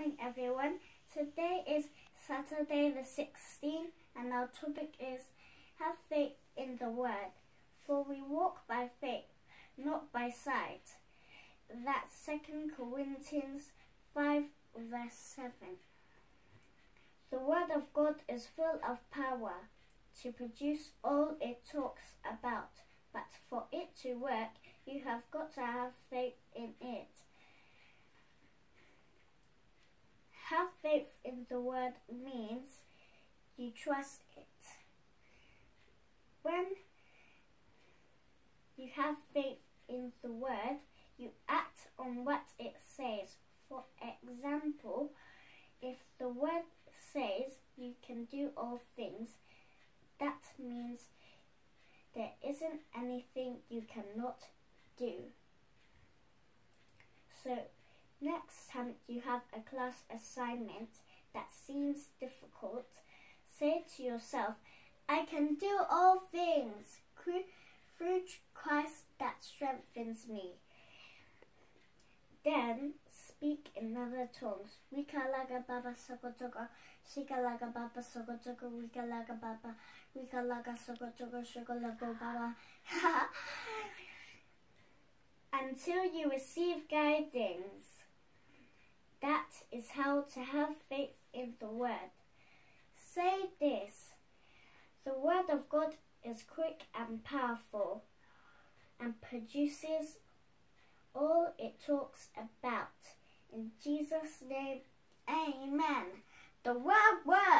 morning, everyone. Today is Saturday the 16th, and our topic is Have faith in the Word. For we walk by faith, not by sight. That's 2 Corinthians 5, verse 7. The Word of God is full of power to produce all it talks about, but for it to work, you have got to have faith in it. Have faith in the word means you trust it. When you have faith in the word, you act on what it says. For example, if the word says you can do all things, that means there isn't anything you cannot do. So next time you have a class assignment that seems difficult, say to yourself, I can do all things through Christ that strengthens me. Then speak in other tongues. Wikalaga baba sokotogo, shikalaga baba sokotogo, wikalaga baba, wikalaga sokotogo, shikalago baba. Until you receive guidance. That is how to have faith in the Word. Say this The Word of God is quick and powerful and produces all it talks about. In Jesus' name, amen. The Word! Bye.